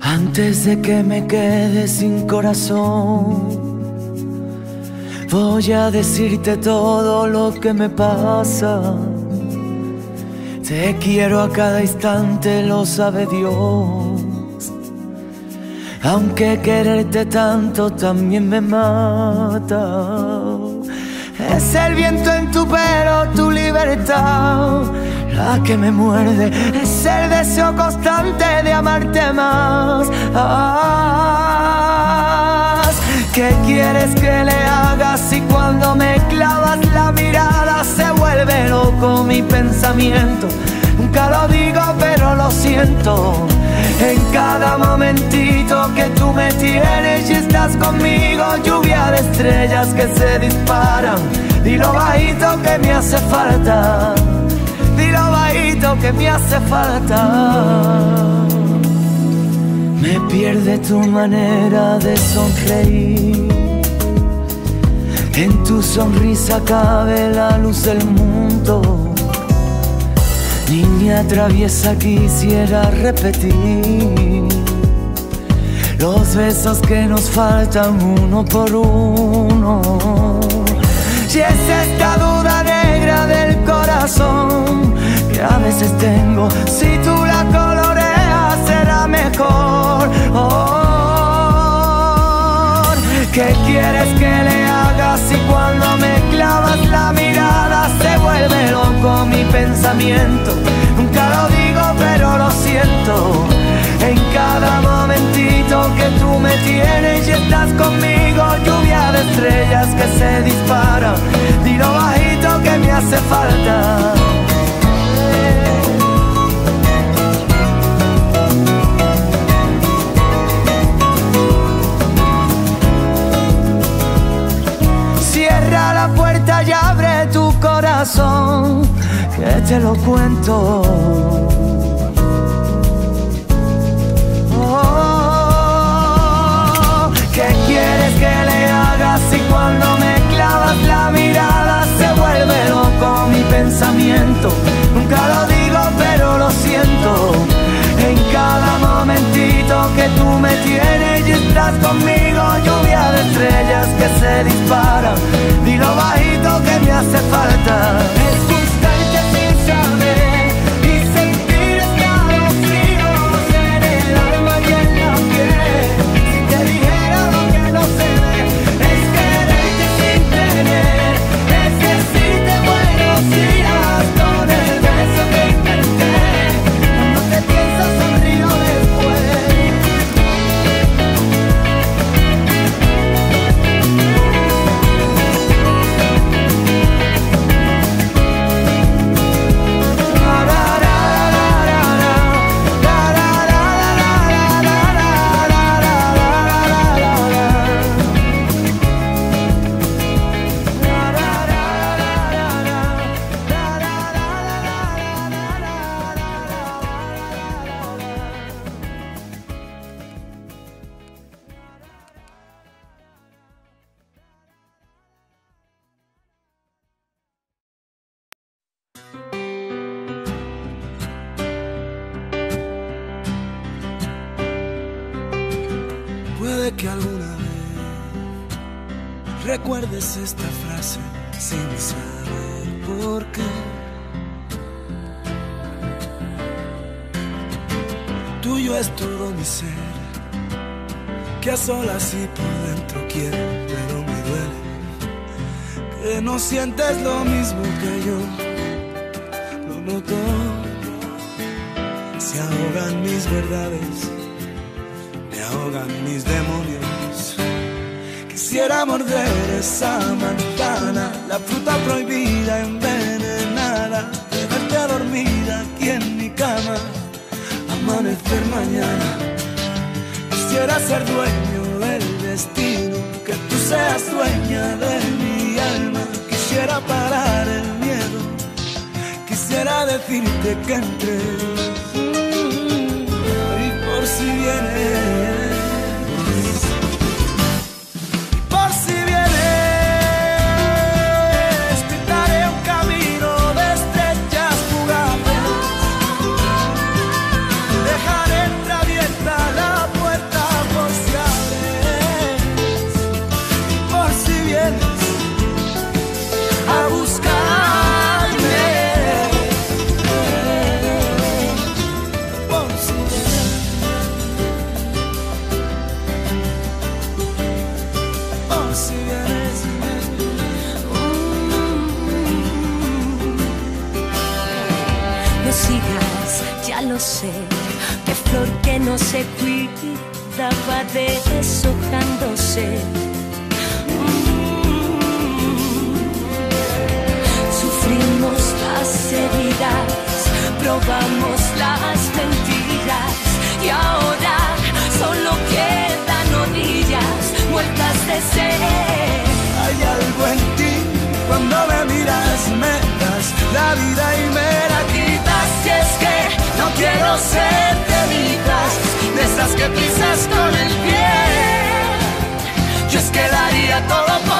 Antes de que me quede sin corazón, voy a decirte todo lo que me pasa. Te quiero a cada instante, lo sabe Dios. Aunque quererte tanto también me mata. Es el viento en tu pelo, tu libertad la que me muerde es el deseo constante de amarte más. ¿Qué quieres que le hagas si cuando me clavas la mirada se vuelve loco mi pensamiento? Nunca lo digo pero lo siento. En cada momentito que tú me tienes y estás conmigo, lluvia de estrellas que se disparan. Dilo bajito que me hace falta dilo bajito que me hace falta. Me pierde tu manera de sonreír. En tu sonrisa cabe la luz del mundo. Niña traviesa quisiera repetir los besos que nos faltan uno por uno. Si es esta duda negra del que a veces tengo, si tú la coloreas será mejor. Oh, ¿Qué quieres que le haga si cuando me clavas la mirada se vuelve loco mi pensamiento? Nunca lo digo pero lo siento. En cada momentito que tú me tienes y estás conmigo, lluvia de estrellas que se disparan. Dilo bajito que me hace falta. Puerta y abre tu corazón, que te lo cuento. Oh, ¿Qué quieres que le haga si cuando me clavas la mirada se vuelve loco mi pensamiento? Nunca lo digo pero lo siento. En cada momentito que tú me tienes y estás conmigo, lluvia de estrellas que se disparan. Que alguna vez recuerdes esta frase sin saber por qué. Tuyo es todo mi ser, que a solas y por dentro quiero, pero me duele que no sientes lo mismo que yo. Lo noto, se ahogan mis verdades ahogan mis demonios. Quisiera morder esa manzana, la fruta prohibida envenenada, verte dormida aquí en mi cama, amanecer mañana. Quisiera ser dueño del destino, que tú seas dueña de mi alma. Quisiera parar el miedo, quisiera decirte que entres ya lo sé, que flor que no se cuida va deshojándose. Mm. Sufrimos las heridas, probamos. a todo